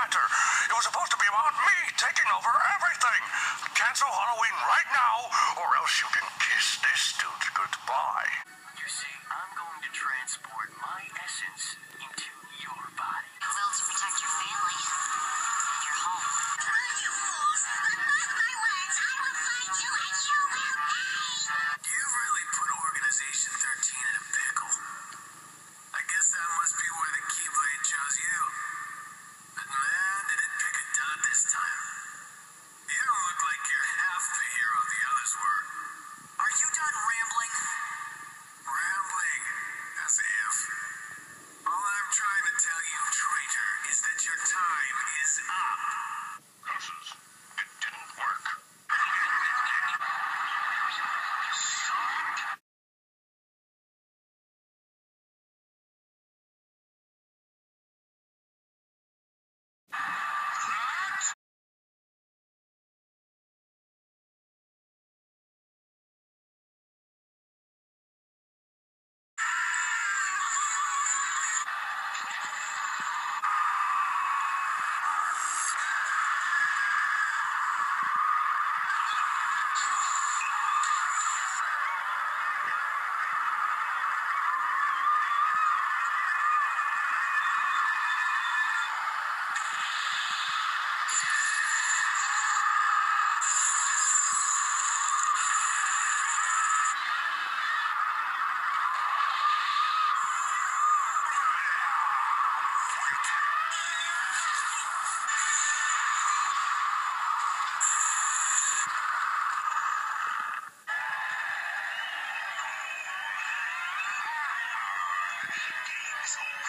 matter. It was supposed to be about me taking over everything. Cancel Halloween right now, or Jackson.